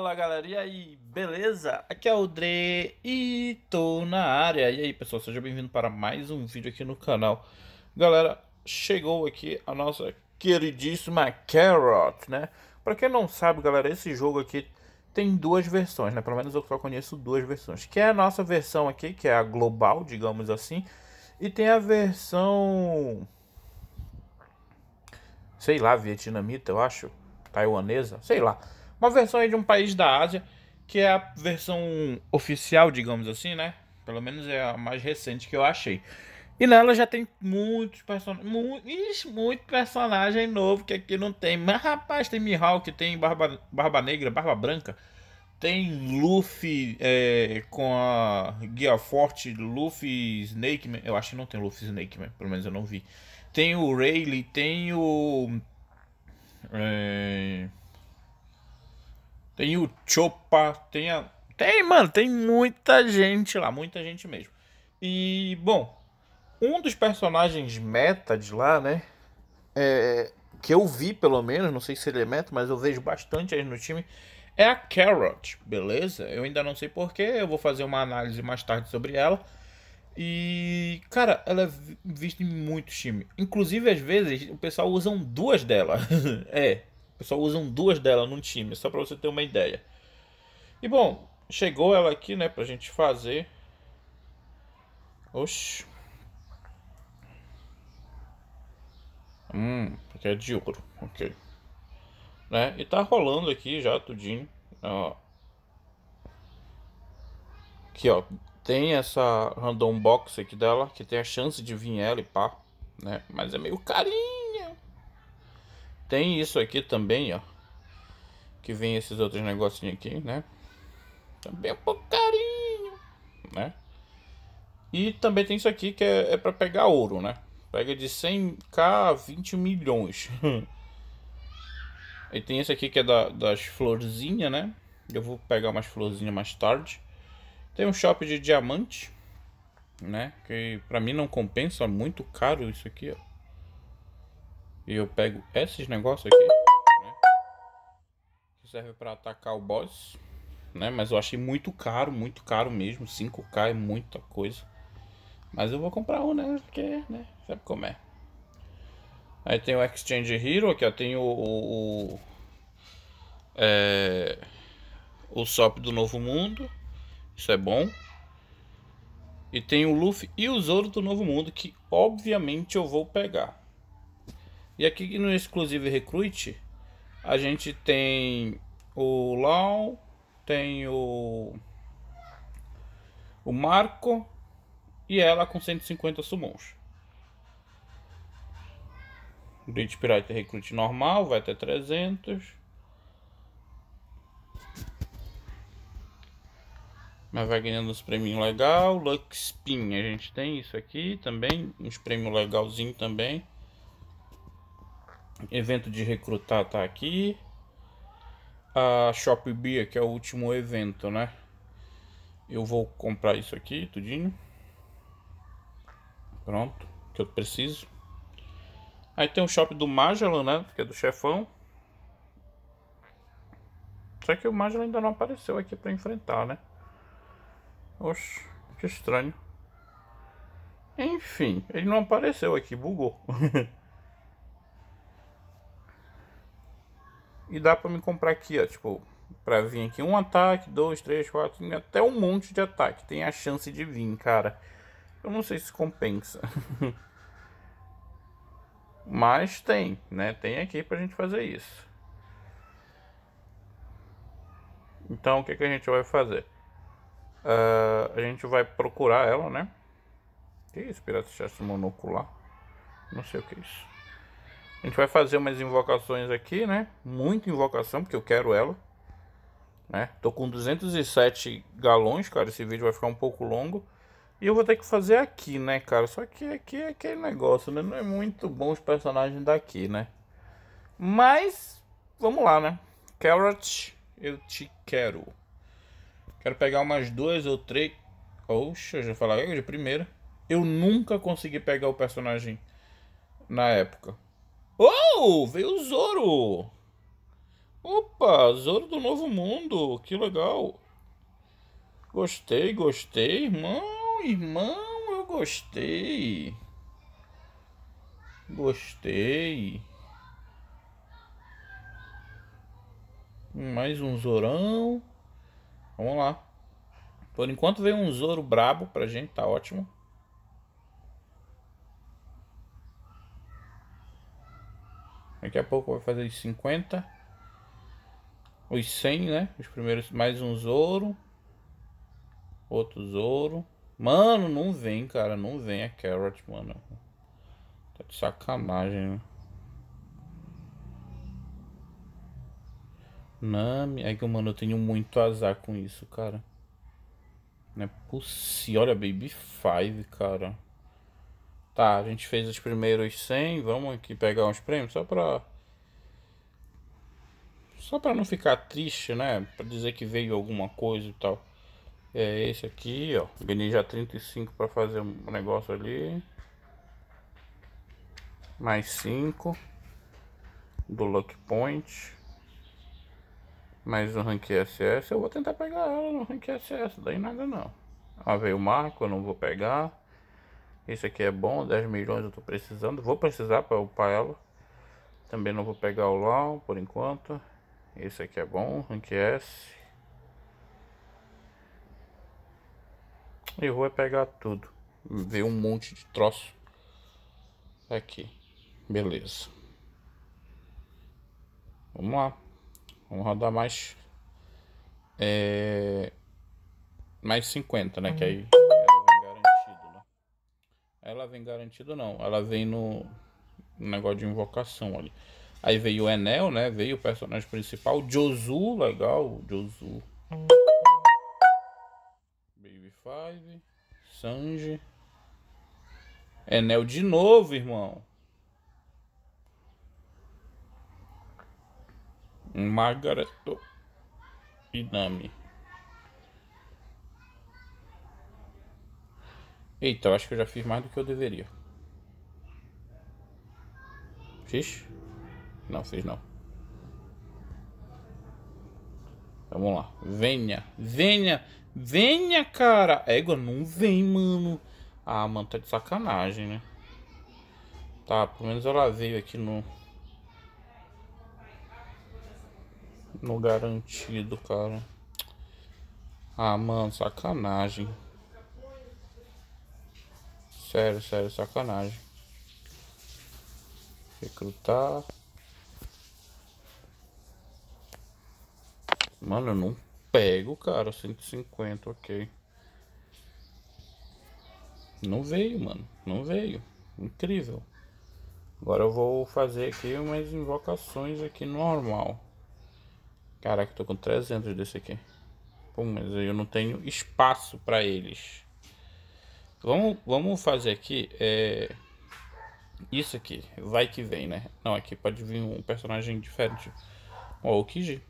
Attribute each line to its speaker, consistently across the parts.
Speaker 1: Fala galera, e aí, beleza? Aqui é o Dre e tô na área. E aí pessoal, seja bem-vindo para mais um vídeo aqui no canal. Galera, chegou aqui a nossa queridíssima Carrot, né? Pra quem não sabe, galera, esse jogo aqui tem duas versões, né? Pelo menos eu só conheço duas versões. Que é a nossa versão aqui, que é a global, digamos assim. E tem a versão... Sei lá, vietnamita, eu acho. Taiwanesa, sei lá uma versão de um país da Ásia, que é a versão oficial, digamos assim, né? Pelo menos é a mais recente que eu achei. E nela já tem muitos personagens. Muito, muito personagem novo que aqui não tem. Mas rapaz, tem Mihawk, tem Barba, Barba Negra, Barba Branca. Tem Luffy é, com a Guia Forte, Luffy Snake Man. Eu acho que não tem Luffy Snake Man, pelo menos eu não vi. Tem o Rayleigh, tem o. É, tem o Chopa, tem a. Tem, mano, tem muita gente lá, muita gente mesmo. E, bom, um dos personagens meta de lá, né? É, que eu vi pelo menos, não sei se ele é meta, mas eu vejo bastante aí no time, é a Carrot, beleza? Eu ainda não sei porquê, eu vou fazer uma análise mais tarde sobre ela. E, cara, ela é vista em muitos times. Inclusive, às vezes, o pessoal usa duas dela. é, pessoal usam duas dela num time, só para você ter uma ideia. E bom, chegou ela aqui, né, pra gente fazer. Oxi. Hum, porque é de ouro, ok. Né? E tá rolando aqui já tudinho. Ó. Aqui, ó. Tem essa random box aqui dela, que tem a chance de vir ela e pá, né? Mas é meio carinho. Tem isso aqui também, ó. Que vem esses outros negocinhos aqui, né? Também é um pouco carinho, né? E também tem isso aqui que é, é para pegar ouro, né? Pega de 100k a 20 milhões. e tem esse aqui que é da, das florzinhas, né? Eu vou pegar umas florzinhas mais tarde. Tem um shop de diamante, né? Que pra mim não compensa, muito caro isso aqui, ó. E eu pego esses negócios aqui, né? Que serve para atacar o boss, né? Mas eu achei muito caro, muito caro mesmo. 5k é muita coisa. Mas eu vou comprar um, né? Porque, né? Sabe como é. Aí tem o Exchange Hero, aqui tem o... o, o é, o SOP do Novo Mundo. Isso é bom. E tem o Luffy e o Zoro do Novo Mundo, que obviamente eu vou pegar. E aqui no Exclusive Recruit, a gente tem o Lau, tem o, o Marco e ela com 150 summons. Bleach Pirate Recruit normal, vai até 300. Mas vai ganhando uns prêmios legal. Lux Spin, a gente tem isso aqui também. Uns prêmios legalzinho também. Evento de recrutar tá aqui. A Shopee que é o último evento, né? Eu vou comprar isso aqui, tudinho. Pronto, que eu preciso. Aí tem o shop do Magellan, né? Que é do chefão. Só que o Magellan ainda não apareceu aqui pra enfrentar, né? Oxe, que estranho. Enfim, ele não apareceu aqui, bugou. E dá pra me comprar aqui, ó, tipo, pra vir aqui um ataque, dois, três, quatro, até um monte de ataque. Tem a chance de vir, cara. Eu não sei se compensa. Mas tem, né? Tem aqui pra gente fazer isso. Então, o que, que a gente vai fazer? Uh, a gente vai procurar ela, né? Que isso, pirata chassi monocular? Não sei o que é isso. A gente vai fazer umas invocações aqui, né? Muita invocação, porque eu quero ela. Né? Tô com 207 galões, cara. Esse vídeo vai ficar um pouco longo. E eu vou ter que fazer aqui, né, cara? Só que aqui é aquele negócio, né? Não é muito bom os personagens daqui, né? Mas, vamos lá, né? Carrot, eu te quero. Quero pegar umas duas ou três... Oxa, já falei de primeira. Eu nunca consegui pegar o personagem na época. Oh, veio o Zoro. Opa, Zoro do Novo Mundo, que legal. Gostei, gostei, irmão, irmão, eu gostei. Gostei. Mais um Zorão. Vamos lá. Por enquanto veio um Zoro brabo pra gente, tá ótimo. Daqui a pouco vai fazer os 50. Os 100, né? Os primeiros. Mais um Zoro. Outro Zoro. Mano, não vem, cara. Não vem a Carrot, mano. Tá de sacanagem, né? Nami. É que, mano, eu tenho muito azar com isso, cara. Não é possível. Olha, Baby 5, cara. Tá, a gente fez os primeiros 100. Vamos aqui pegar uns prêmios só pra... Só pra não ficar triste, né? Pra dizer que veio alguma coisa e tal. É esse aqui, ó. Ganhei já 35 pra fazer um negócio ali. Mais 5. Do Lucky Point. Mais um Rank SS. Eu vou tentar pegar ela no Rank SS. Daí nada não. Ó, veio o Marco, eu não vou pegar. Esse aqui é bom, 10 milhões eu tô precisando. Vou precisar para upar ela. Também não vou pegar o LOL por enquanto. Esse aqui é bom, Rank S. E vou pegar tudo. Ver um monte de troço. Aqui. Beleza. Vamos lá. Vamos rodar mais. É... Mais 50, né? Que aí ela vem garantido não. Ela vem no, negócio de invocação ali. Aí veio o Enel, né? Veio o personagem principal. Josu, legal. Josu. Baby Five. Sanji. Enel de novo, irmão. Margaret Inami. Eita, eu acho que eu já fiz mais do que eu deveria. Fiz? Não, fiz não. Vamos lá. Venha. Venha. Venha, cara. Égua, não vem, mano. Ah, mano, tá de sacanagem, né? Tá, pelo menos ela veio aqui no... No garantido, cara. Ah, mano, sacanagem. Sério, sério, sacanagem. Recrutar. Mano, eu não pego, cara. 150, ok. Não veio, mano. Não veio. Incrível. Agora eu vou fazer aqui umas invocações aqui normal. Caraca, tô com 300 desse aqui. Pô, mas eu não tenho espaço para eles. Vamos, vamos fazer aqui. É... Isso aqui. Vai que vem, né? Não, aqui pode vir um personagem diferente. Ó, o Kiji.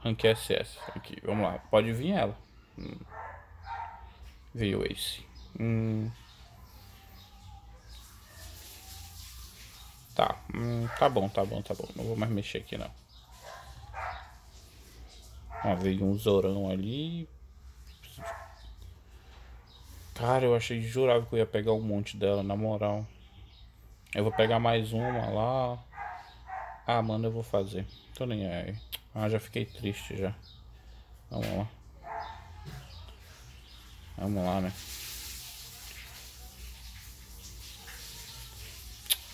Speaker 1: Rank SS. Aqui, vamos lá. Pode vir ela. Hum. Veio esse. Hum. Tá. Hum, tá bom, tá bom, tá bom. Não vou mais mexer aqui, não. Ó, veio um Zorão ali. Cara, eu achei jurável que eu ia pegar um monte dela, na moral. Eu vou pegar mais uma lá. Ah, mano, eu vou fazer. Tô nem aí. Ah, já fiquei triste já. Vamos lá. Vamos lá, né?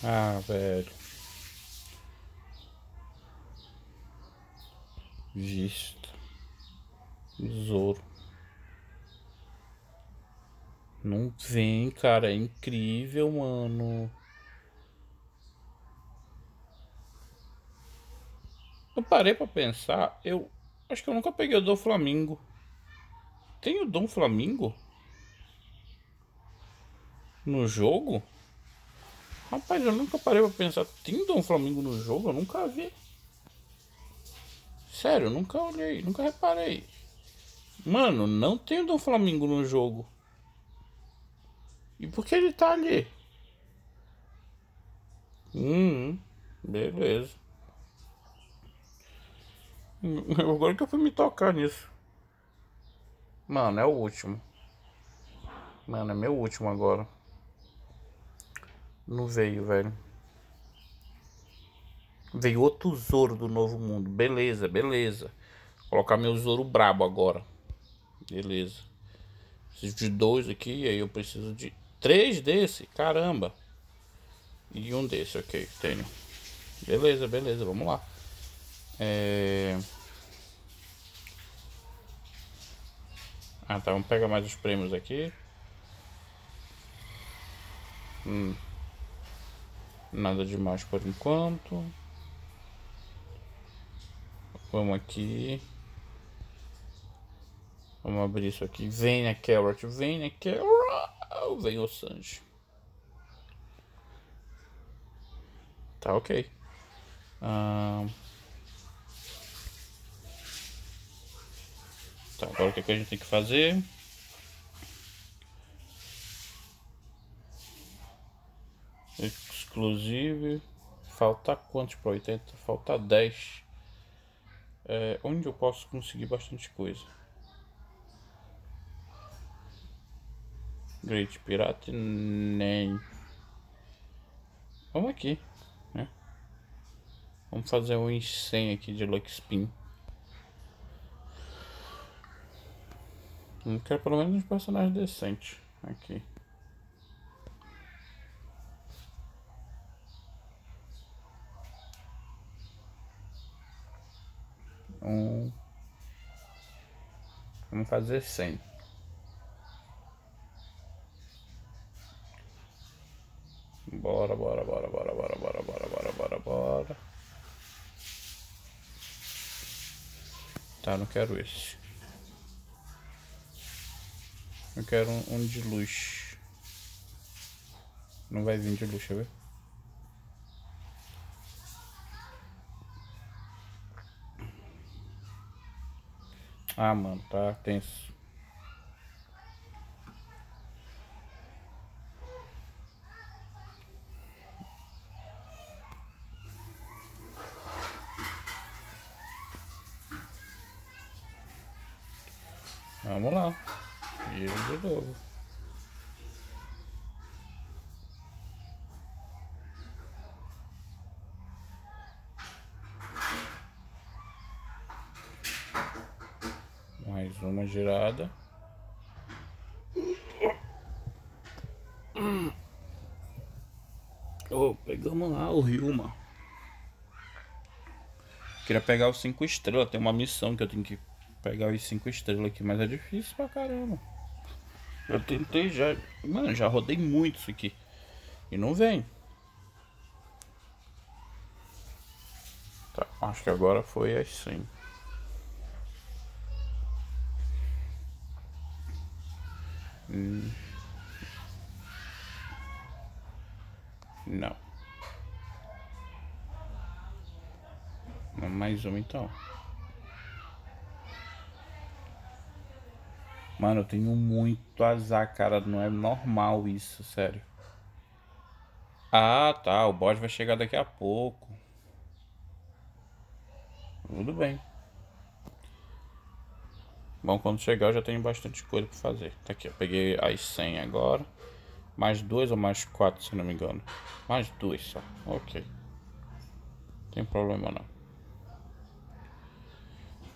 Speaker 1: Ah, velho. Vista. Zoro. Não vem, cara. É incrível, mano. Eu parei pra pensar. Eu acho que eu nunca peguei o Dom Flamingo. Tem o Dom Flamingo? No jogo? Rapaz, eu nunca parei pra pensar. Tem Dom Flamingo no jogo? Eu nunca vi. Sério, eu nunca olhei, nunca reparei. Mano, não tem o Dom Flamingo no jogo. E por que ele tá ali? Hum, beleza. Agora que eu fui me tocar nisso. Mano, é o último. Mano, é meu último agora. Não veio, velho. Veio outro Zoro do Novo Mundo. Beleza, beleza. Vou colocar meu Zoro brabo agora. Beleza. Preciso de dois aqui, aí eu preciso de três desse. Caramba. E um desse, ok, tenho. Beleza, beleza, vamos lá. É... Ah, tá, vamos pegar mais os prêmios aqui. Hum. Nada demais por enquanto. Vamos aqui. Vamos abrir isso aqui. Vem na Carrot, vem na Carrot. Vem o Sanji. Tá ok. Ah, tá, agora o que, é que a gente tem que fazer? Exclusive. Falta quantos para 80? Falta 10. É, onde eu posso conseguir bastante coisa? Great Pirate nem. Vamos aqui, né? Vamos fazer uns 100 aqui de Lux Spin. Quero pelo menos um personagem decente aqui. Um. Vamos fazer 100. Quero esse. Eu quero um, um de luz. Não vai vir de luz, deixa ver. Ah, mano, tá tenso. Vamos lá. E de novo. Mais uma girada. Oh, pegamos lá o Ryuma. Queria pegar os 5 estrelas. Tem uma missão que eu tenho que pegar os 5 estrelas aqui, mas é difícil pra caramba. Eu tentei já. Mano, já rodei muito isso aqui. E não vem. Tá, acho que agora foi assim. Hum. Não. Mais uma então. Mano, eu tenho muito azar, cara. Não é normal isso, sério. Ah, tá. O boss vai chegar daqui a pouco. Tudo bem. Bom, quando chegar eu já tenho bastante coisa pra fazer. Tá aqui, eu peguei as 100 agora. Mais duas ou mais quatro, se não me engano. Mais duas só. Ok. Não tem problema não.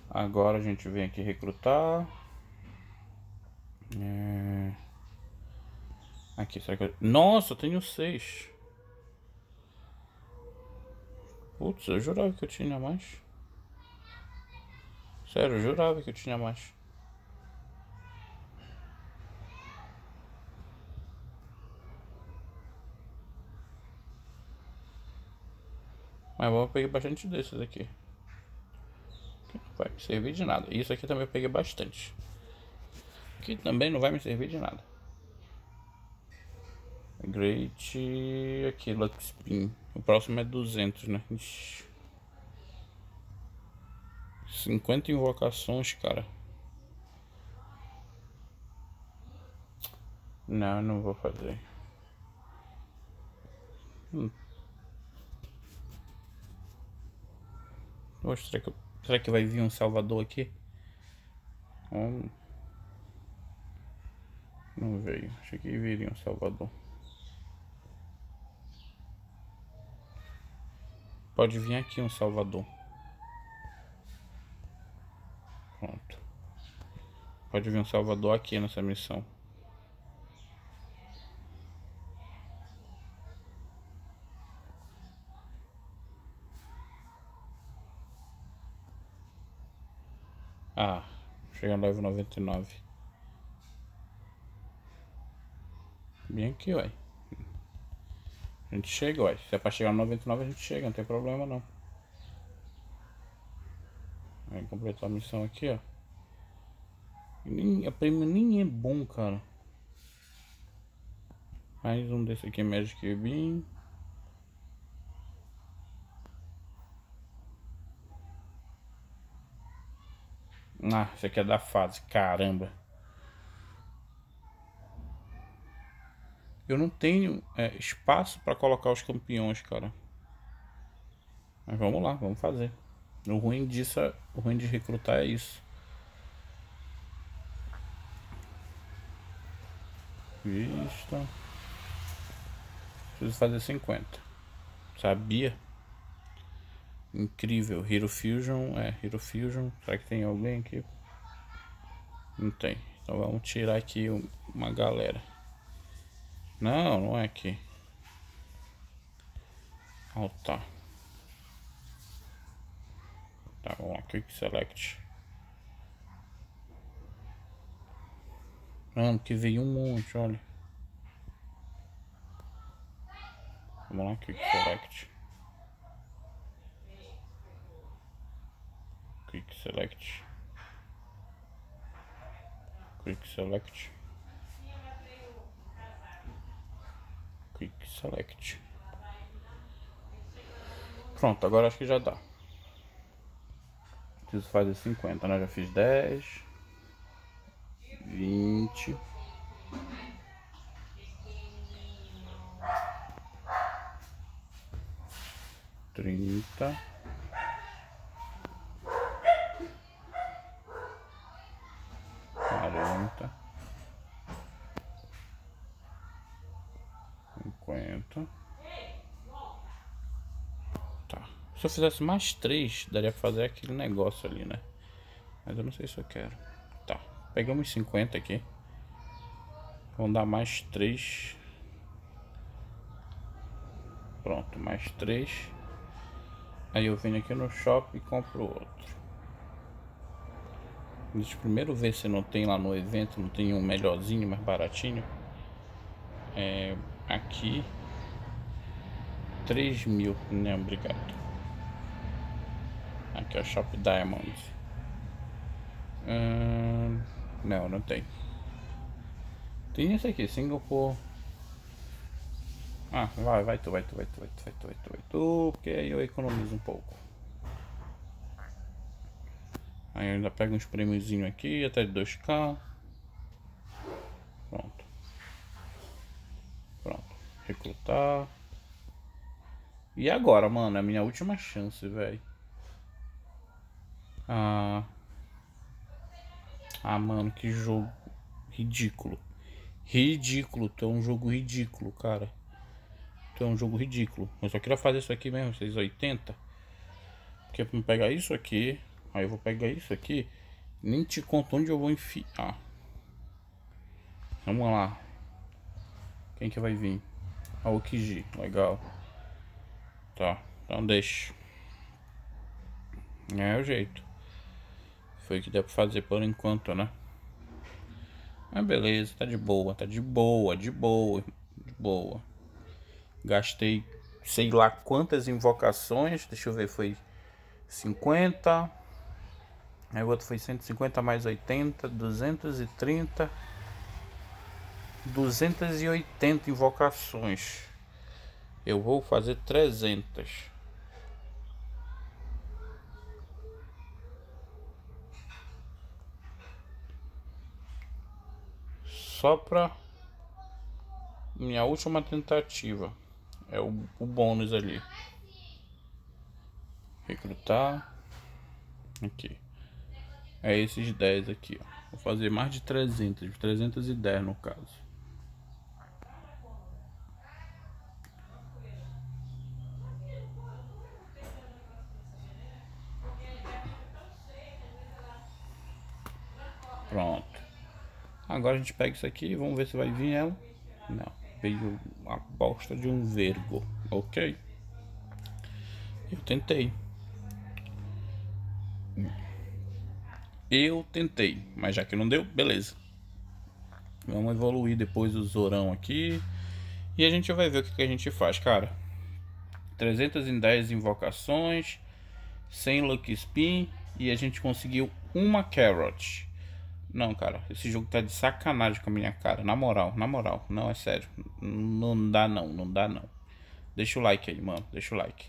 Speaker 1: Agora a gente vem aqui recrutar. É... Aqui, será que eu... Nossa, eu tenho seis. Putz, eu jurava que eu tinha mais. Sério, eu jurava que eu tinha mais. Mas eu peguei bastante desses aqui. Não vai servir de nada. Isso aqui também eu peguei bastante. Aqui também não vai me servir de nada. Great. Aqui, Lux Spin. O próximo é 200, né? Ixi. 50 invocações, cara. Não, não vou fazer. Hum. Mostrar que eu Será que vai vir um Salvador aqui? Um... Não veio. Achei que viria um Salvador. Pode vir aqui um Salvador. Pronto. Pode vir um Salvador aqui nessa missão. Ah, chega a 9,99. Bem aqui, ué. A gente chega, ué. Se é pra chegar no 99, a gente chega, não tem problema não. Aí completou a missão aqui, ó. Nem, a prêmio nem é bom, cara. Mais um desse aqui, Magic Bean. Ah, esse aqui é da fase, caramba. Eu não tenho é, espaço para colocar os campeões, cara. Mas vamos lá, vamos fazer. O ruim disso, é, o ruim de recrutar é isso. Vista. Preciso fazer 50. Sabia? Incrível. Hero Fusion. É, Hero Fusion. Será que tem alguém aqui? Não tem. Então vamos tirar aqui uma galera. Não, não é aqui. Oh, tá. Tá, vamos lá, Quick Select. Mano, que veio um monte, olha. Vamos lá, Quick Select. Quick Select. Quick Select. Quick Select. Pronto, agora acho que já dá. Preciso fazer 50, né? Já fiz 10, 20, trinta, Tá. Se eu fizesse mais três, daria pra fazer aquele negócio ali, né? Mas eu não sei se eu quero. Tá. Pegamos 50 aqui. Vamos dar mais três. Pronto, mais três. Aí eu venho aqui no shopping e compro outro. Deixa eu primeiro ver se não tem lá no evento, não tem um melhorzinho, mais baratinho. É, aqui 3 mil, né? Obrigado. Aqui é o Shop Diamond. Hum, não, não tem. Tem esse aqui, Singapore. Ah, vai, vai tu, vai tu, vai tu, vai tu, vai tu, vai tu, vai tu, porque aí eu economizo um pouco. Aí eu ainda pego uns prêmiozinhos aqui, até 2k. Pronto. Pronto. Recrutar. E agora, mano? É a minha última chance, velho. Ah. Ah, mano, que jogo ridículo. Ridículo. Tu é um jogo ridículo, cara. Tu é um jogo ridículo. Eu só queria fazer isso aqui mesmo, 680. Porque pra pegar isso aqui. Aí eu vou pegar isso aqui. Nem te conto onde eu vou enfiar. Vamos lá. Quem que vai vir? Ah, o Kiji. Legal. Tá. Então deixa. É o jeito. Foi o que deu pra fazer por enquanto, né? Mas beleza, tá de boa, tá de boa, de boa, de boa. Gastei sei lá quantas invocações, deixa eu ver, foi 50. Aí o outro foi 150 mais 80, 230. 280 invocações. Eu vou fazer 300. Só para minha última tentativa. É o, o bônus ali. Recrutar. Aqui. É esses 10 aqui, ó. Vou fazer mais de 300, 310 no caso. Pronto. Agora a gente pega isso aqui e vamos ver se vai vir ela. Não, veio a bosta de um vergo, ok? Eu tentei. Eu tentei, mas já que não deu, beleza. Vamos evoluir depois o Zorão aqui. E a gente vai ver o que, que a gente faz, cara. 310 invocações, 100 Lucky Spin e a gente conseguiu uma Carrot. Não, cara, esse jogo tá de sacanagem com a minha cara. Na moral, na moral, não é sério. Não dá não, não dá não. Deixa o like aí, mano. Deixa o like.